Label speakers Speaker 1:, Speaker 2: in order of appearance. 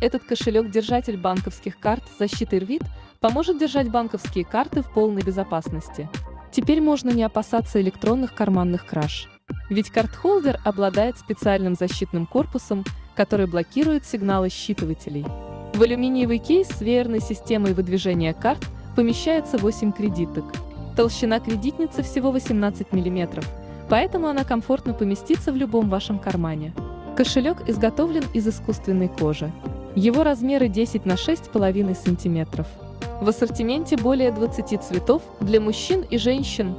Speaker 1: Этот кошелек-держатель банковских карт с защитой RVIT поможет держать банковские карты в полной безопасности. Теперь можно не опасаться электронных карманных краж. Ведь карт-холдер обладает специальным защитным корпусом, который блокирует сигналы считывателей. В алюминиевый кейс с веерной системой выдвижения карт помещается 8 кредиток. Толщина кредитницы всего 18 мм, поэтому она комфортно поместится в любом вашем кармане. Кошелек изготовлен из искусственной кожи. Его размеры 10 на 6,5 см. В ассортименте более 20 цветов для мужчин и женщин,